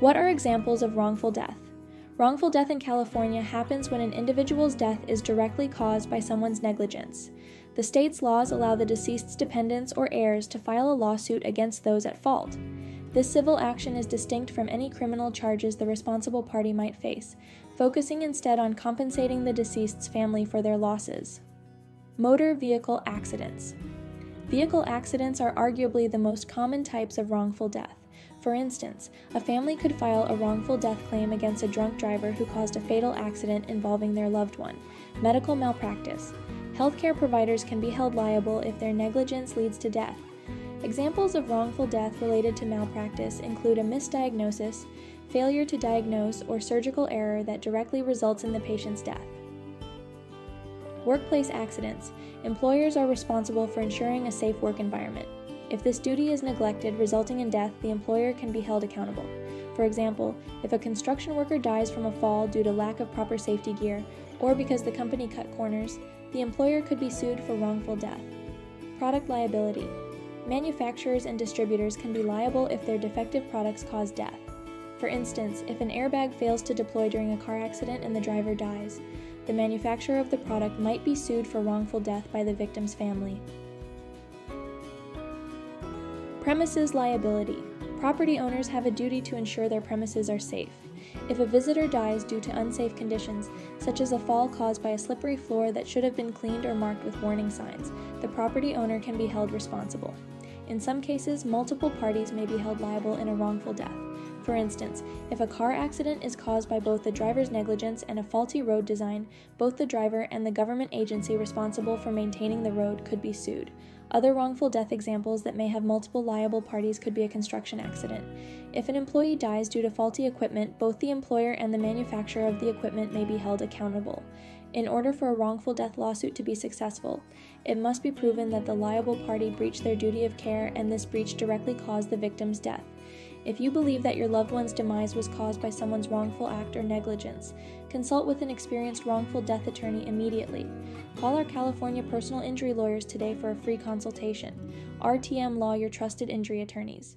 What are examples of wrongful death? Wrongful death in California happens when an individual's death is directly caused by someone's negligence. The state's laws allow the deceased's dependents or heirs to file a lawsuit against those at fault. This civil action is distinct from any criminal charges the responsible party might face, focusing instead on compensating the deceased's family for their losses. Motor vehicle accidents. Vehicle accidents are arguably the most common types of wrongful death. For instance, a family could file a wrongful death claim against a drunk driver who caused a fatal accident involving their loved one, medical malpractice. Healthcare providers can be held liable if their negligence leads to death. Examples of wrongful death related to malpractice include a misdiagnosis, failure to diagnose, or surgical error that directly results in the patient's death. Workplace accidents. Employers are responsible for ensuring a safe work environment. If this duty is neglected, resulting in death, the employer can be held accountable. For example, if a construction worker dies from a fall due to lack of proper safety gear, or because the company cut corners, the employer could be sued for wrongful death. Product liability. Manufacturers and distributors can be liable if their defective products cause death. For instance, if an airbag fails to deploy during a car accident and the driver dies, the manufacturer of the product might be sued for wrongful death by the victim's family. Premises liability. Property owners have a duty to ensure their premises are safe. If a visitor dies due to unsafe conditions, such as a fall caused by a slippery floor that should have been cleaned or marked with warning signs, the property owner can be held responsible. In some cases, multiple parties may be held liable in a wrongful death. For instance, if a car accident is caused by both the driver's negligence and a faulty road design, both the driver and the government agency responsible for maintaining the road could be sued. Other wrongful death examples that may have multiple liable parties could be a construction accident. If an employee dies due to faulty equipment, both the employer and the manufacturer of the equipment may be held accountable. In order for a wrongful death lawsuit to be successful, it must be proven that the liable party breached their duty of care and this breach directly caused the victim's death. If you believe that your loved one's demise was caused by someone's wrongful act or negligence, consult with an experienced wrongful death attorney immediately. Call our California personal injury lawyers today for a free consultation. RTM Law, your trusted injury attorneys.